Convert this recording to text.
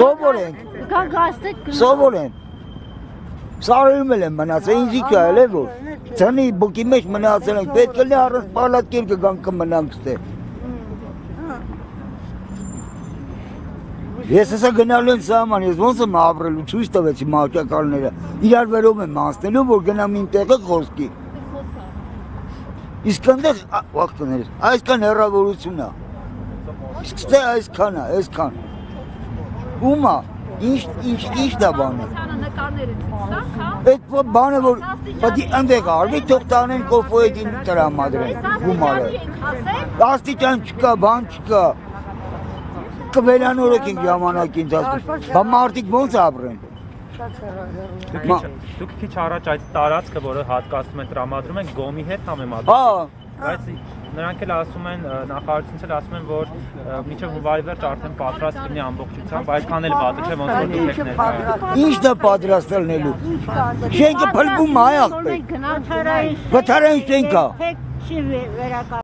Սովորենք, Կա գաստեք գնա։ սովորենք։ Սարերում էլ եմ մնացել, ինձի կա էլ է որ։ Ձնի բուկի մեջ մնացել ենք, պետք է լի առանց պալատկեր կգան կմնանք ստե։ Ես հեսա գնալու եմ սահման, ես ոնց եմ ապրելու, ցույց տվեցի մահճակալները։ Իրար վերում եմ անցնելու, որ գնամ իմ տեղը խոսքի։ Իսկ այնտեղ վախտներ, այսքան հեռավորություն է։ Իսկ ստե այսքան է, այսքան։ Ումա, ինչ ինչ ինչ դա բանը։ Սանը նկարները ցույց հա։ Այդ բանը որ պետք է այնտեղ արվի, թող տանեն կոֆոյդին տրամադրեն գումարը։ Ասեք, Աստիճան չկա, բան չկա։ Կվերանորոգենք ժամանակի ընթացքում։ Բա մարդիկ ո՞նց ապրեն։ Դուք քիչ դուք քիչ առաջ այդ տարածքը, որը հատկացում են տրամադրում են գոմի հետ համեմատում։ Հա, Բայց նրանք էլ ասում են նախարարությունից էլ ասում են, որ ը, մինչև հունվարի վերջ արդեն պատրաստ լինի ամբողջությամբ, այդքան էլ վատը չէ, ոնց որ դուք եք ներկայացնում։ ի՞նչն է պատրաստելնելու։ Շենքը փլվում է այ ախպեր։ գնալ Թարային Վթարային շենք է։ չի վերակա